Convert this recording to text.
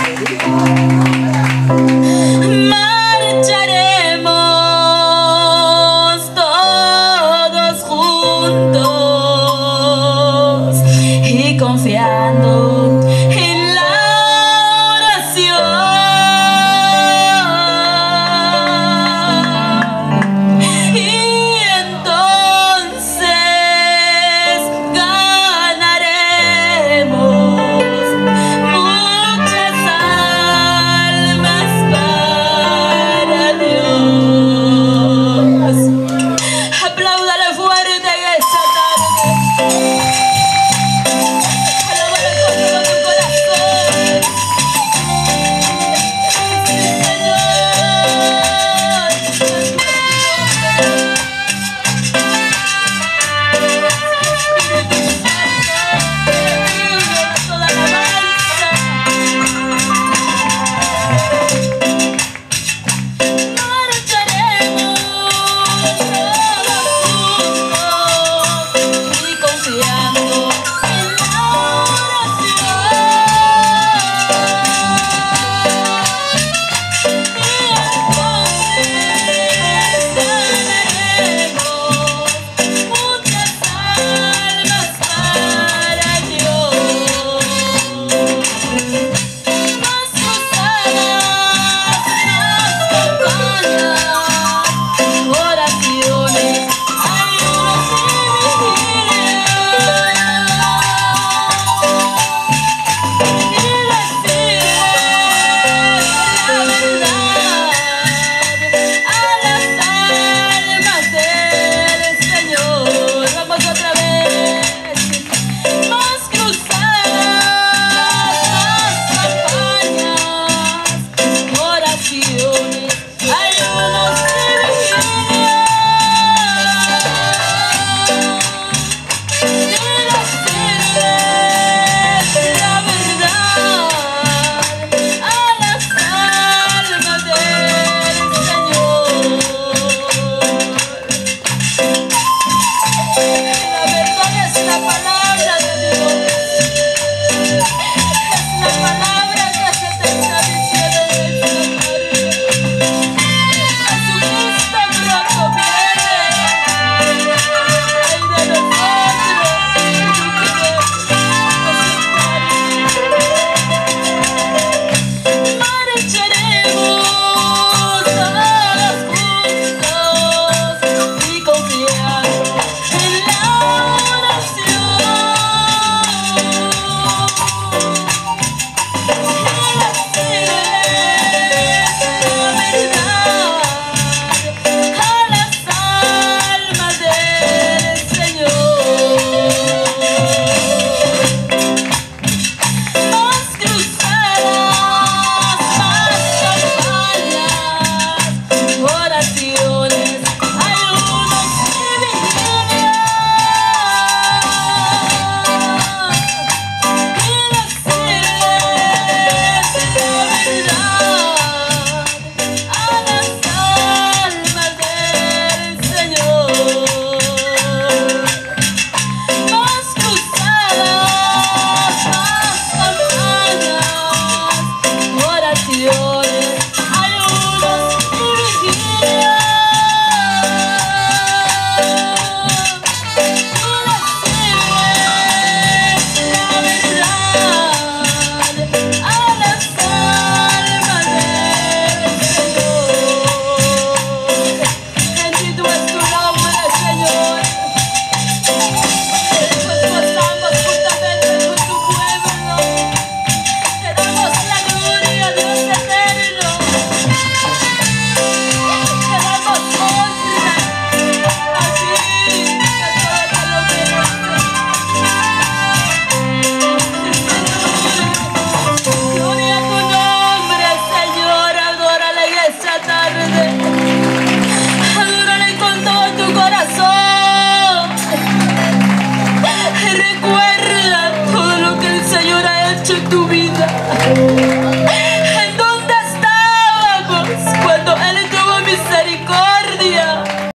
Thank Gracias.